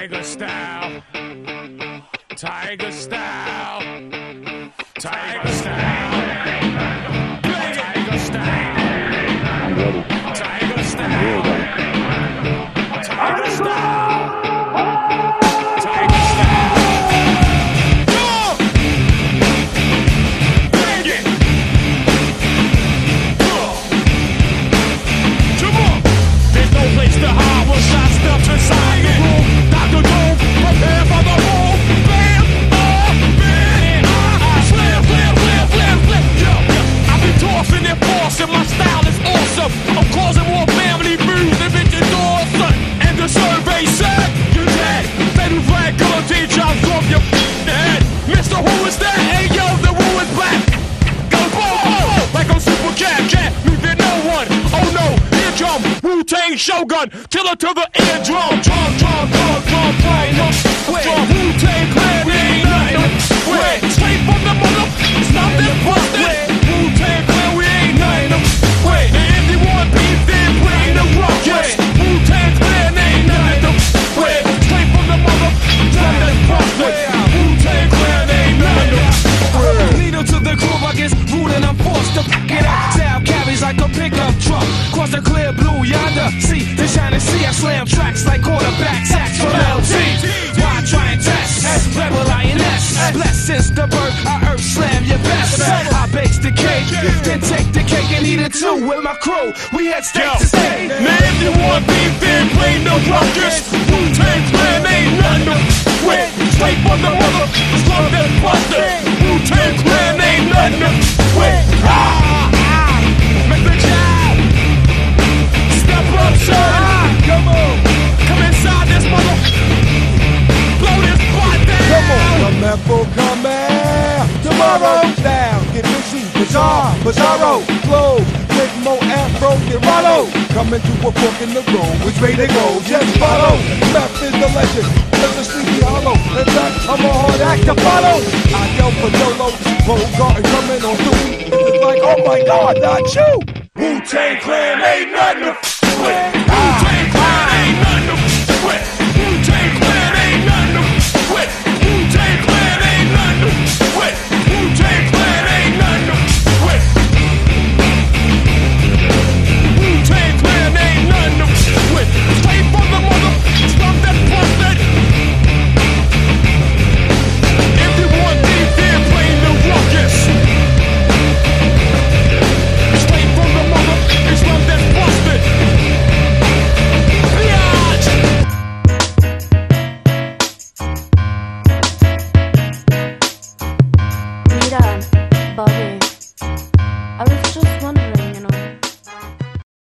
Tiger style. Tiger style. Tiger style. Is. I'm causing more family moves than Richard Dawson. And the survey said you're dead. Fatal flag guillotine chops off your head. Mister, who is that? Hey, yo, the Wu is back. Go boom, boom, like I'm super cat, cat, leaving no one. Oh no, eardrum, Wu Tang Shogun, killer to the eardrum. Drum, drum, drum, drum, drum, drum. Drum, Wu Tang See the shining sea, I slam tracks like quarterback sacks from LT. Why try and test? Rebel INS. Blessed since the birth, I earth slam your best. I bake the cake, then take the cake and eat it too with my crew. We had steak to stay. man, if you want beef, then play no ruckus. Wu-Tang Clan bizarro, flow, with more afro Rollo. Coming to a fork in the road, which way to go, just follow. Meth is the legend, there's a sleepy hollow. In fact, I'm a hard act to follow. I yell for Dolo, Bogart coming on through. It's like, oh my god, not you. Wu-Tang Clan ain't nothing to